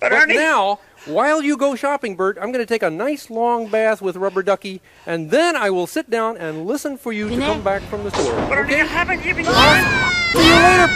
But, But now, while you go shopping, Bert, I'm going to take a nice long bath with Rubber Ducky, and then I will sit down and listen for you to come back from the store. but Ernie, haven't given me. See you later,